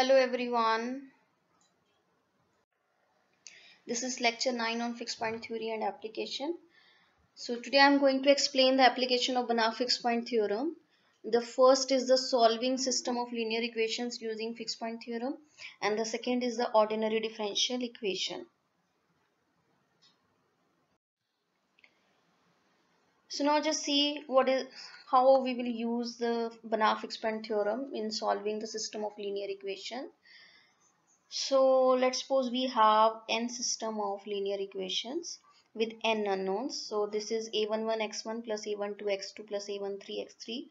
Hello everyone. This is lecture 9 on fixed point theory and application. So today I am going to explain the application of Banach fixed point theorem. The first is the solving system of linear equations using fixed point theorem and the second is the ordinary differential equation. So now just see what is how we will use the Banach fixed theorem in solving the system of linear equation. So let's suppose we have n system of linear equations with n unknowns. So this is a11x1 plus a12x2 plus a13x3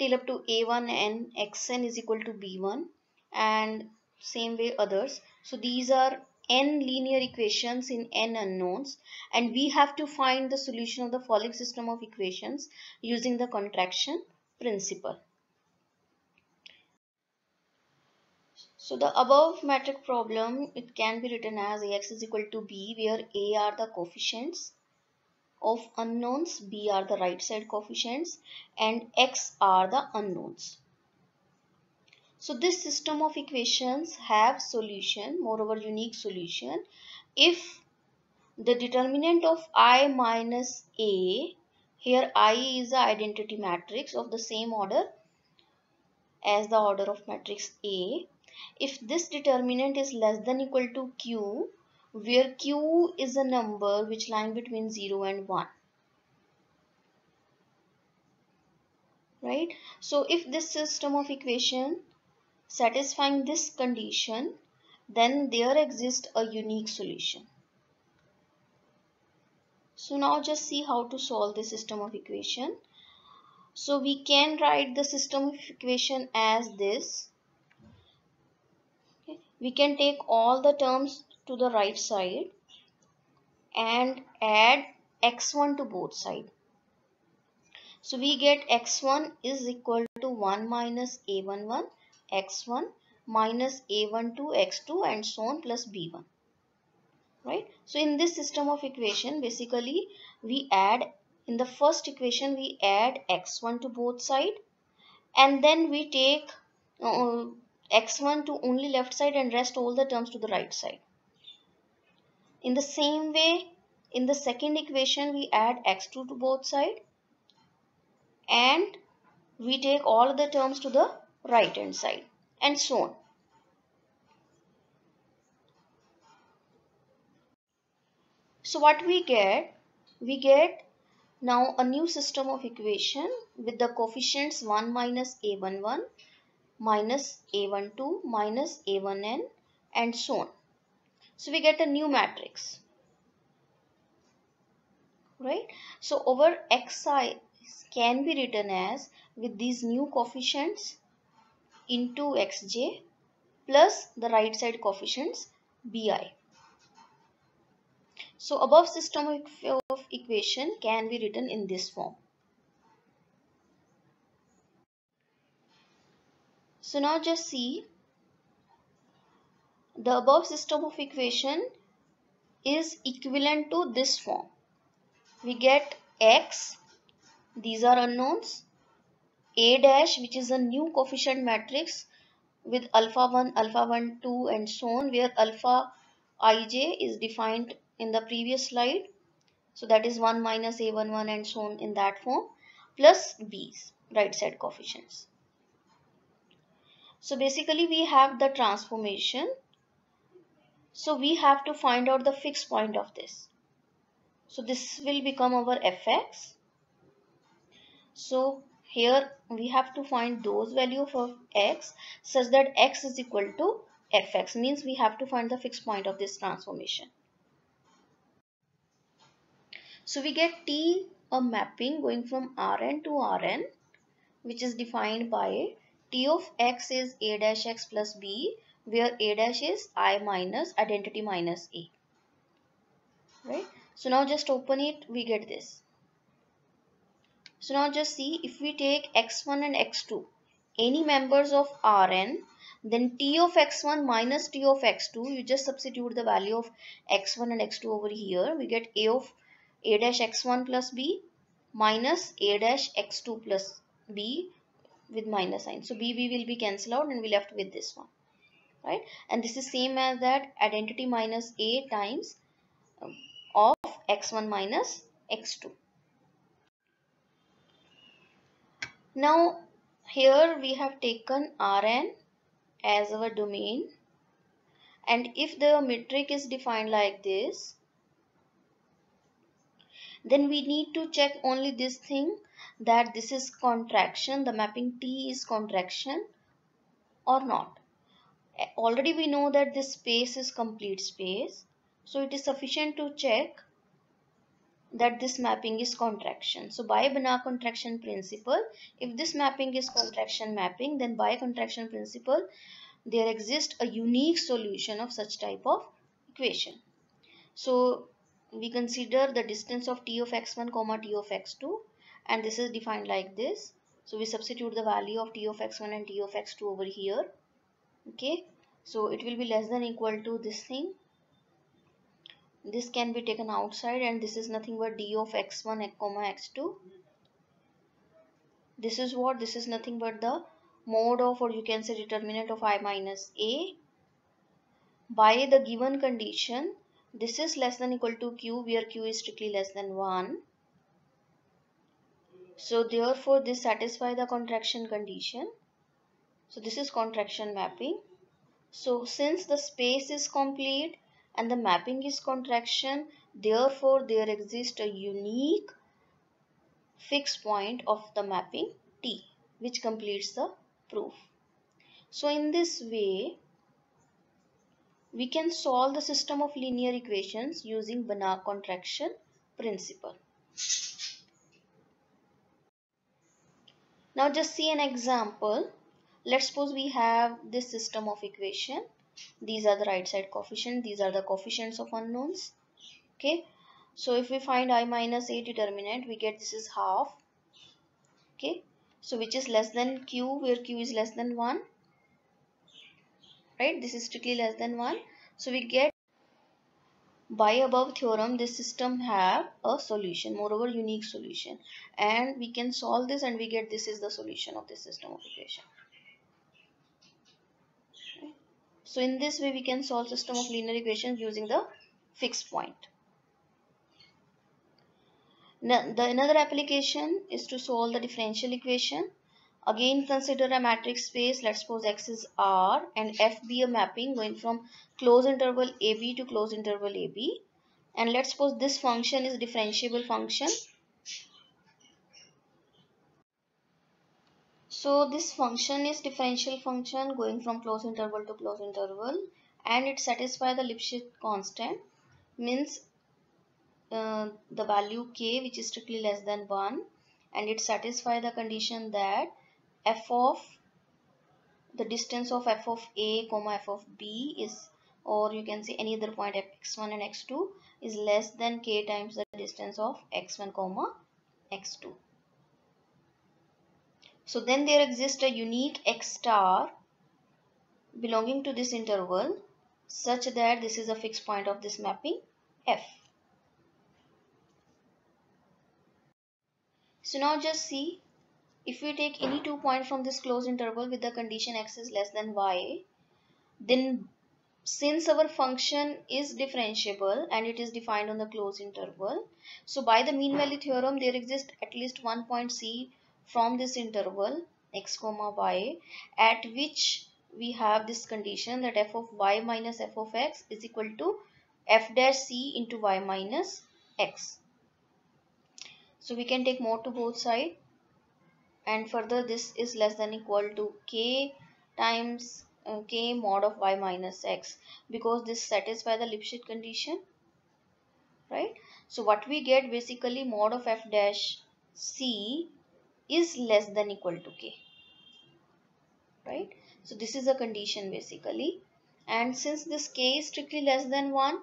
till up to a1 n xn is equal to b1 and same way others. So these are n linear equations in n unknowns and we have to find the solution of the following system of equations using the contraction principle. So the above metric problem, it can be written as Ax is equal to B where A are the coefficients of unknowns, B are the right side coefficients and X are the unknowns. So this system of equations have solution, moreover unique solution, if the determinant of I minus A, here I is the identity matrix of the same order as the order of matrix A. If this determinant is less than equal to q where q is a number which lying between 0 and 1 right? So if this system of equation satisfying this condition then there exists a unique solution. So now just see how to solve the system of equation. So we can write the system of equation as this. We can take all the terms to the right side and add x1 to both sides. So we get x1 is equal to 1 minus a11 x1 minus a12 x2 and so on plus b1 right so in this system of equation basically we add in the first equation we add x1 to both side and then we take uh, x1 to only left side and rest all the terms to the right side. In the same way, in the second equation, we add x2 to both side and we take all the terms to the right hand side and so on. So what we get? We get now a new system of equation with the coefficients 1 minus a11 minus a12 minus a1n and so on. So we get a new matrix. Right. So our xi can be written as with these new coefficients into xj plus the right side coefficients bi. So above system of equation can be written in this form. So now just see the above system of equation is equivalent to this form. We get x, these are unknowns, a dash which is a new coefficient matrix with alpha 1, alpha 1, 2 and so on where alpha ij is defined in the previous slide. So that is 1 minus a11 and so on in that form plus b's right side coefficients. So basically we have the transformation. So we have to find out the fixed point of this. So this will become our fx. So here we have to find those value of x such that x is equal to fx means we have to find the fixed point of this transformation. So we get T a mapping going from Rn to Rn which is defined by T of x is a dash x plus b where a dash is i minus identity minus a. Right. So now just open it we get this. So now just see if we take x1 and x2 any members of Rn then t of x1 minus t of x2 you just substitute the value of x1 and x2 over here we get a of a dash x1 plus b minus a dash x2 plus b with minus sign. So BB will be cancelled out and we left with this one. right and this is same as that identity minus a times um, of x1 minus x2 now here we have taken Rn as our domain. And if the metric is defined like this then we need to check only this thing that this is contraction the mapping T is contraction or not. Already we know that this space is complete space. So it is sufficient to check that this mapping is contraction. So by Banach contraction principle, if this mapping is contraction mapping, then by contraction principle, there exists a unique solution of such type of equation. So we consider the distance of t of x1 comma t of x2 and this is defined like this. So we substitute the value of t of x1 and t of x2 over here. Okay. So it will be less than equal to this thing this can be taken outside and this is nothing but d of x1 comma x2 this is what this is nothing but the mode of or you can say determinant of i minus a. By the given condition this is less than equal to q where q is strictly less than 1 so therefore this satisfy the contraction condition. So this is contraction mapping. So since the space is complete and the mapping is contraction therefore there exists a unique fixed point of the mapping T which completes the proof. So in this way we can solve the system of linear equations using Banach contraction principle. Now just see an example. Let's suppose we have this system of equation these are the right side coefficient. These are the coefficients of unknowns. Okay. So if we find i minus a determinant we get this is half. Okay. So which is less than q where q is less than 1 right. This is strictly less than 1 so we get by above theorem this system have a solution moreover unique solution. And we can solve this and we get this is the solution of this system of equation So in this way we can solve system of linear equations using the fixed point. Now, the another application is to solve the differential equation. Again consider a metric space. Let's suppose X is R and F be a mapping going from closed interval AB to closed interval AB. And let's suppose this function is differentiable function So this function is differential function going from closed interval to closed interval and it satisfies the Lipschitz constant. Means uh, the value k which is strictly less than 1 and it satisfies the condition that f of the distance of f of a comma f of b is or you can say any other point x1 and x2 is less than k times the distance of x1 comma x2 so then there exists a unique x star belonging to this interval such that this is a fixed point of this mapping f. So now just see if we take any two points from this closed interval with the condition x is less than y then since our function is differentiable and it is defined on the closed interval so by the mean value theorem there exists at least one point c from this interval x comma y at which we have this condition that f of y minus f of x is equal to f dash c into y minus x. So we can take more to both sides and further this is less than equal to k times uh, k mod of y minus x because this satisfies the Lipschitz condition right. So what we get basically mod of f dash c is less than equal to k right? So this is a condition basically. And since this k is strictly less than 1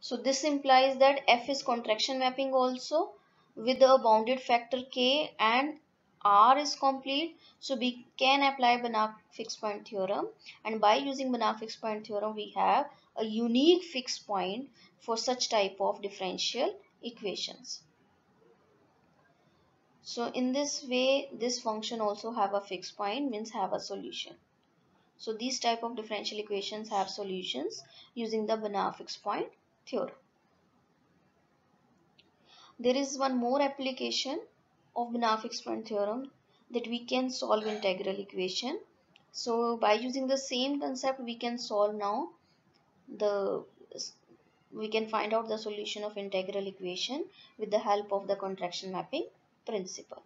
so this implies that f is contraction mapping also with a bounded factor k and R is complete. So we can apply Banach fixed point theorem. And by using Banach fixed point theorem we have a unique fixed point for such type of differential equations. So in this way, this function also have a fixed point means have a solution. So these type of differential equations have solutions using the Banach fixed point theorem. There is one more application of Banach fixed point theorem that we can solve integral equation. So by using the same concept we can solve now the we can find out the solution of integral equation with the help of the contraction mapping principle.